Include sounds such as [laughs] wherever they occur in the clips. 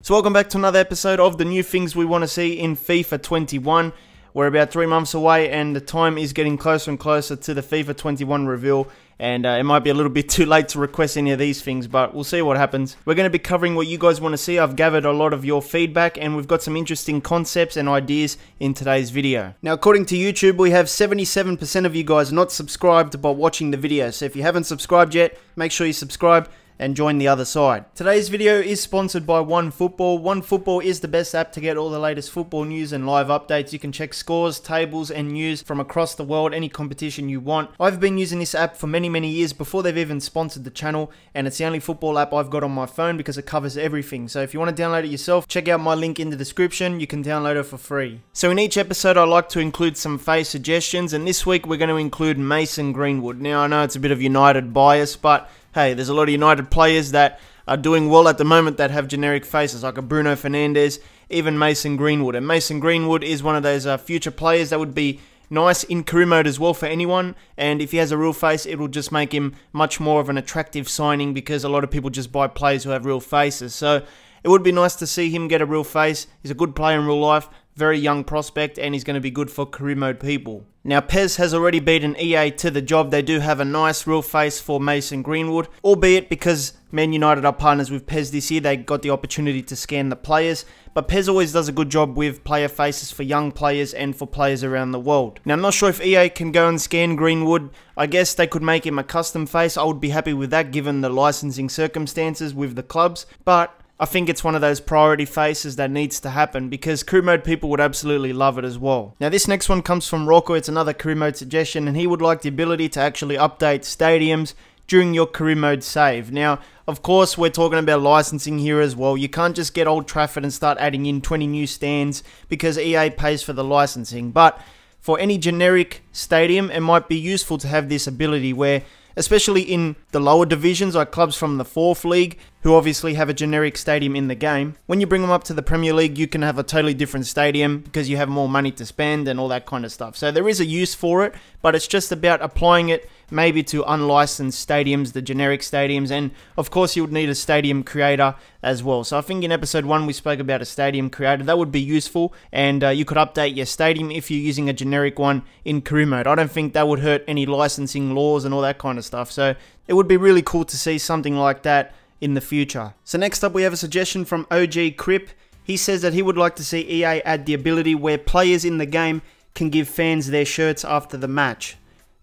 So welcome back to another episode of the new things we want to see in FIFA 21. We're about three months away and the time is getting closer and closer to the FIFA 21 reveal and uh, it might be a little [laughs] bit too late to request any of these things, but we'll see what happens. We're going to be covering what you guys want to see. I've gathered a lot of your feedback and we've got some interesting concepts and ideas in today's video. Now, according to YouTube, we have 77% of you guys not subscribed but watching the video. So if you haven't subscribed yet, make sure you subscribe and join the other side. Today's video is sponsored by OneFootball. OneFootball is the best app to get all the latest football news and live updates. You can check scores, tables, and news from across the world, any competition you want. I've been using this app for many, many years before they've even sponsored the channel, and it's the only football app I've got on my phone because it covers everything. So if you want to download it yourself, check out my link in the description. You can download it for free. So in each episode, I like to include some face suggestions, and this week we're going to include Mason Greenwood. Now, I know it's a bit of United bias, but hey, there's a lot of United players that are doing well at the moment that have generic faces, like a Bruno Fernandes, even Mason Greenwood. And Mason Greenwood is one of those uh, future players that would be nice in career mode as well for anyone. And if he has a real face, it will just make him much more of an attractive signing because a lot of people just buy players who have real faces. So it would be nice to see him get a real face. He's a good player in real life, very young prospect, and he's going to be good for career mode people. Now, PES has already beaten EA to the job. They do have a nice real face for Mason Greenwood, albeit because Man United are partners with PES this year, they got the opportunity to scan the players. But PES always does a good job with player faces for young players and for players around the world. Now, I'm not sure if EA can go and scan Greenwood. I guess they could make him a custom face. I would be happy with that given the licensing circumstances with the clubs. But I think it's one of those priority faces that needs to happen because career mode people would absolutely love it as well. Now this next one comes from Rocco, it's another career mode suggestion and he would like the ability to actually update stadiums during your career mode save. Now, of course, we're talking about licensing here as well. You can't just get Old Trafford and start adding in 20 new stands because EA pays for the licensing. But for any generic stadium, it might be useful to have this ability where especially in the lower divisions like clubs from the fourth league who obviously have a generic stadium in the game. When you bring them up to the Premier League, you can have a totally different stadium because you have more money to spend and all that kind of stuff. So there is a use for it, but it's just about applying it maybe to unlicensed stadiums, the generic stadiums, and of course you would need a stadium creator as well. So I think in episode one we spoke about a stadium creator. That would be useful, and uh, you could update your stadium if you're using a generic one in career mode. I don't think that would hurt any licensing laws and all that kind of stuff. So it would be really cool to see something like that in the future. So next up we have a suggestion from OG Crip. He says that he would like to see EA add the ability where players in the game can give fans their shirts after the match.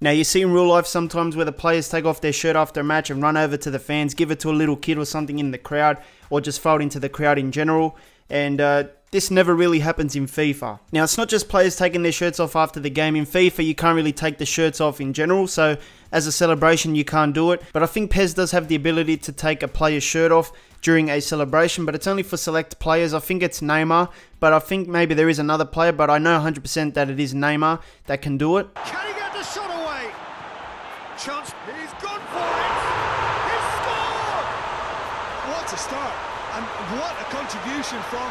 Now you see in real life sometimes where the players take off their shirt after a match and run over to the fans, give it to a little kid or something in the crowd, or just throw it into the crowd in general. And uh, this never really happens in FIFA. Now, it's not just players taking their shirts off after the game. In FIFA, you can't really take the shirts off in general, so as a celebration, you can't do it. But I think PES does have the ability to take a player's shirt off during a celebration, but it's only for select players. I think it's Neymar, but I think maybe there is another player, but I know 100% that it is Neymar that can do it. Can he get the shot away? Chance, he's gone for it! He's scored! What a start, and what a contribution from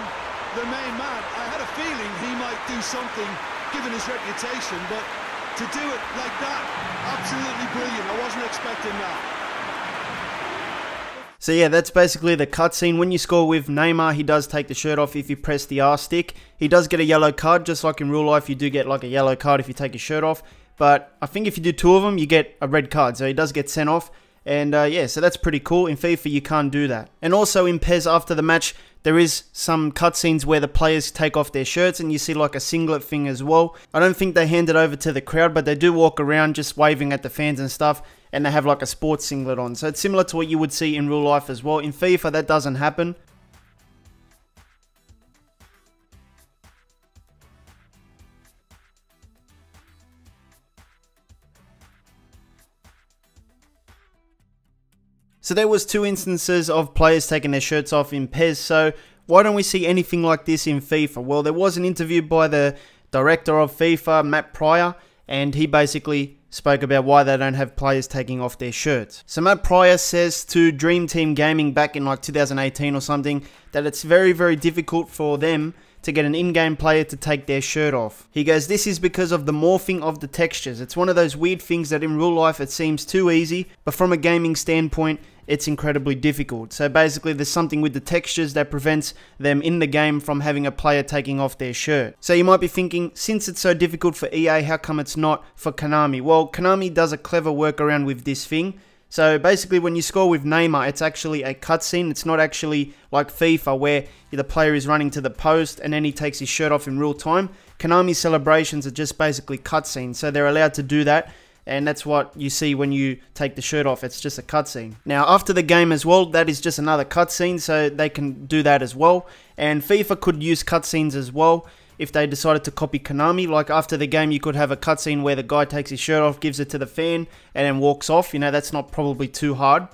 the main man. I had a feeling he might do something given his reputation, but to do it like that, absolutely brilliant. I wasn't expecting that. So yeah, that's basically the cutscene. When you score with Neymar, he does take the shirt off if you press the R stick. He does get a yellow card, just like in real life, you do get like a yellow card if you take your shirt off. But I think if you do two of them, you get a red card. So he does get sent off. And uh, yeah, so that's pretty cool. In FIFA, you can't do that. And also in PES, after the match, there is some cutscenes where the players take off their shirts and you see like a singlet thing as well. I don't think they hand it over to the crowd, but they do walk around just waving at the fans and stuff. And they have like a sports singlet on. So it's similar to what you would see in real life as well. In FIFA, that doesn't happen. So there was two instances of players taking their shirts off in PES, so why don't we see anything like this in FIFA? Well, there was an interview by the director of FIFA, Matt Prior, and he basically spoke about why they don't have players taking off their shirts. So Matt Prior says to Dream Team Gaming back in like 2018 or something that it's very, very difficult for them to get an in-game player to take their shirt off. He goes, this is because of the morphing of the textures. It's one of those weird things that in real life it seems too easy, but from a gaming standpoint, it's incredibly difficult. So basically, there's something with the textures that prevents them in the game from having a player taking off their shirt. So you might be thinking, since it's so difficult for EA, how come it's not for Konami? Well, Konami does a clever workaround with this thing. So basically, when you score with Neymar, it's actually a cutscene. It's not actually like FIFA where the player is running to the post and then he takes his shirt off in real time. Konami celebrations are just basically cutscenes, so they're allowed to do that and that's what you see when you take the shirt off. It's just a cutscene. Now, after the game as well, that is just another cutscene, so they can do that as well. And FIFA could use cutscenes as well if they decided to copy Konami. Like after the game, you could have a cutscene where the guy takes his shirt off, gives it to the fan, and then walks off. You know, that's not probably too hard.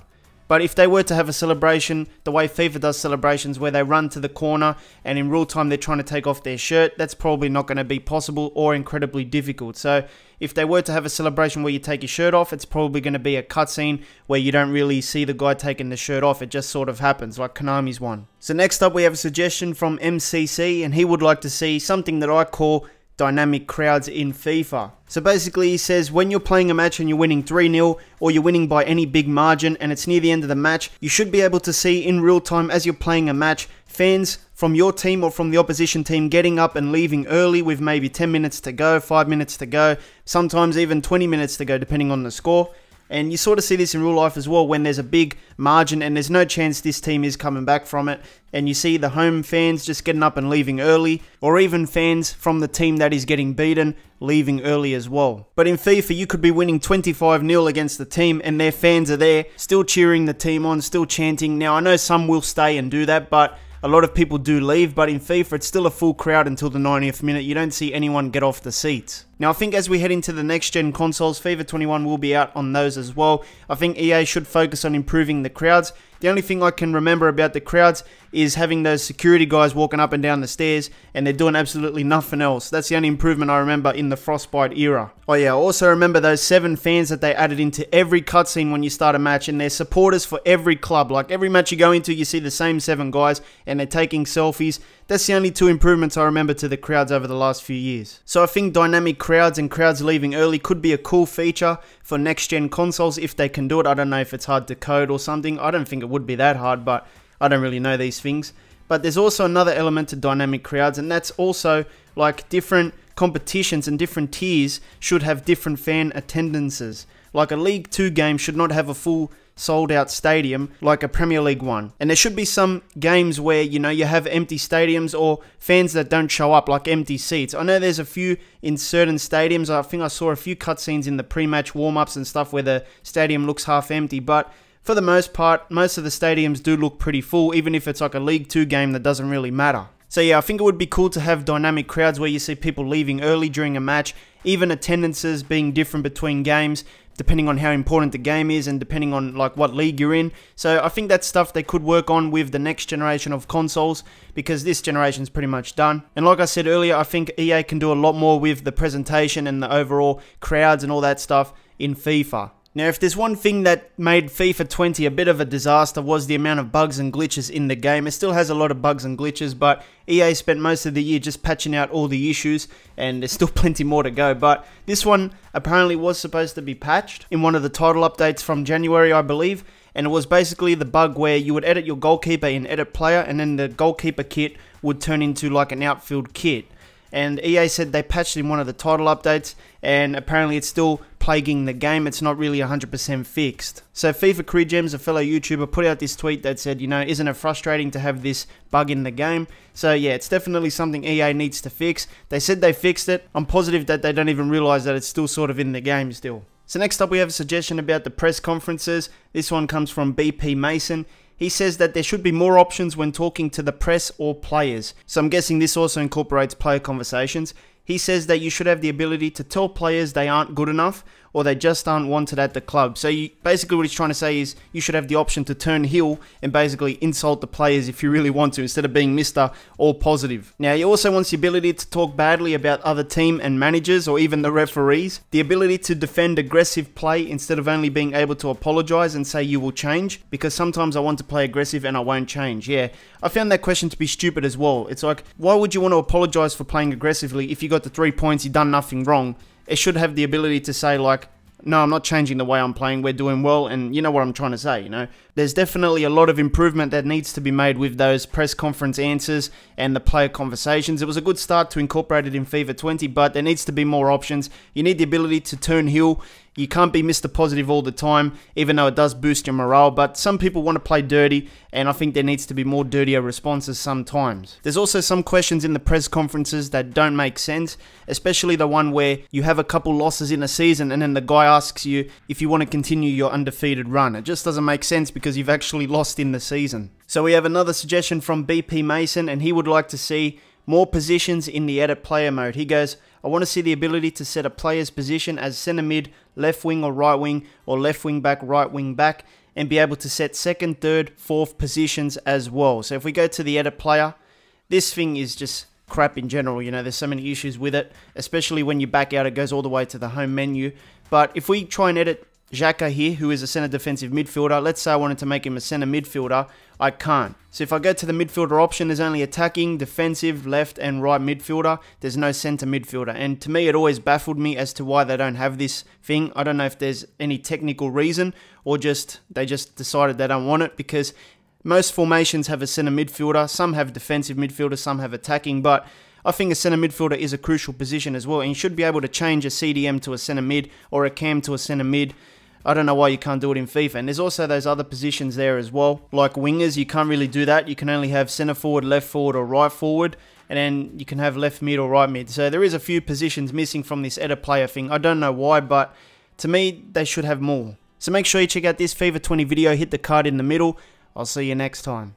But if they were to have a celebration, the way FIFA does celebrations, where they run to the corner and in real time they're trying to take off their shirt, that's probably not going to be possible or incredibly difficult. So if they were to have a celebration where you take your shirt off, it's probably going to be a cutscene where you don't really see the guy taking the shirt off. It just sort of happens, like Konami's one. So next up, we have a suggestion from MCC, and he would like to see something that I call dynamic crowds in FIFA. So basically he says when you're playing a match and you're winning 3-0 or you're winning by any big margin and it's near the end of the match, you should be able to see in real time as you're playing a match fans from your team or from the opposition team getting up and leaving early with maybe 10 minutes to go, 5 minutes to go, sometimes even 20 minutes to go depending on the score. And you sort of see this in real life as well when there's a big margin and there's no chance this team is coming back from it. And you see the home fans just getting up and leaving early, or even fans from the team that is getting beaten leaving early as well. But in FIFA, you could be winning 25 0 against the team, and their fans are there, still cheering the team on, still chanting. Now, I know some will stay and do that, but a lot of people do leave, but in FIFA, it's still a full crowd until the 90th minute. You don't see anyone get off the seats. Now, I think as we head into the next gen consoles, FIFA 21 will be out on those as well. I think EA should focus on improving the crowds. The only thing I can remember about the crowds is having those security guys walking up and down the stairs and they're doing absolutely nothing else. That's the only improvement I remember in the Frostbite era. Oh yeah, I also remember those seven fans that they added into every cutscene when you start a match and they're supporters for every club. Like every match you go into, you see the same seven guys and they're taking selfies. That's the only two improvements I remember to the crowds over the last few years. So I think dynamic crowds and crowds leaving early could be a cool feature for next gen consoles if they can do it. I don't know if it's hard to code or something. I don't think it would be that hard, but I don't really know these things. But there's also another element to dynamic crowds, and that's also like different competitions and different tiers should have different fan attendances. Like a League 2 game should not have a full sold out stadium like a Premier League one. And there should be some games where, you know, you have empty stadiums or fans that don't show up like empty seats. I know there's a few in certain stadiums. I think I saw a few cutscenes in the pre-match warm-ups and stuff where the stadium looks half empty, but for the most part, most of the stadiums do look pretty full, even if it's like a League 2 game that doesn't really matter. So yeah, I think it would be cool to have dynamic crowds where you see people leaving early during a match, even attendances being different between games, depending on how important the game is and depending on like what league you're in. So I think that's stuff they could work on with the next generation of consoles because this generation's pretty much done. And like I said earlier, I think EA can do a lot more with the presentation and the overall crowds and all that stuff in FIFA. Now, if there's one thing that made FIFA 20 a bit of a disaster was the amount of bugs and glitches in the game. It still has a lot of bugs and glitches, but EA spent most of the year just patching out all the issues, and there's still [laughs] plenty more to go. But this one apparently was supposed to be patched in one of the title updates from January, I believe, and it was basically the bug where you would edit your goalkeeper in Edit Player, and then the goalkeeper kit would turn into like an outfield kit and EA said they patched in one of the title updates, and apparently it's still plaguing the game. It's not really 100% fixed. So FIFA Career Gems, a fellow YouTuber, put out this tweet that said, you know, isn't it frustrating to have this bug in the game? So yeah, it's definitely something EA needs to fix. They said they fixed it. I'm positive that they don't even realize that it's still sort of in the game still. So next up we have a suggestion about the press conferences. This one comes from BP Mason. He says that there should be more options when talking to the press or players. So I'm guessing this also incorporates player conversations. He says that you should have the ability to tell players they aren't good enough or they just aren't wanted at the club. So you, basically what he's trying to say is you should have the option to turn heel and basically insult the players if you really want to instead of being Mr. All Positive. Now he also wants the ability to talk badly about other team and managers or even the referees, the ability to defend aggressive play instead of only being able to apologize and say you will change because sometimes I want to play aggressive and I won't change. Yeah, I found that question to be stupid as well. It's like why would you want to apologize for playing aggressively if you got the 3 points you done nothing wrong? It should have the ability to say like no, I'm not changing the way I'm playing. We're doing well, and you know what I'm trying to say, you know. There's definitely a lot of improvement that needs to be made with those press conference answers and the player conversations. It was a good start to incorporate it in FIFA 20, but there needs to be more options. You need the ability to turn heel. You can't be Mr. Positive all the time, even though it does boost your morale. But some people want to play dirty, and I think there needs to be more dirtier responses sometimes. There's also some questions in the press conferences that don't make sense, especially the one where you have a couple losses in a season and then the guy asks you if you want to continue your undefeated run. It just doesn't make sense because you've actually lost in the season. So we have another suggestion from BP Mason, and he would like to see more positions in the edit player mode. He goes, I want to see the ability to set a player's position as centre mid, left wing or right wing, or left wing back, right wing back, and be able to set second, third, fourth positions as well. So if we go to the edit player, this thing is just crap in general. You know, there's so many issues with it, especially when you back out, it goes all the way to the home menu. But if we try and edit Xhaka here, who is a centre defensive midfielder. Let's say I wanted to make him a centre midfielder. I can't. So if I go to the midfielder option, there's only attacking, defensive, left and right midfielder. There's no centre midfielder. And to me, it always baffled me as to why they don't have this thing. I don't know if there's any technical reason or just they just decided they don't want it because most formations have a centre midfielder. Some have defensive midfielder, some have attacking, but I think a centre midfielder is a crucial position as well, and you should be able to change a CDM to a centre mid or a cam to a centre mid I don't know why you can't do it in FIFA. And there's also those other positions there as well. Like wingers, you can't really do that. You can only have centre forward, left forward, or right forward. And then you can have left mid or right mid. So there is a few positions missing from this edit player thing. I don't know why, but to me, they should have more. So make sure you check out this FIFA 20 video. Hit the card in the middle. I'll see you next time.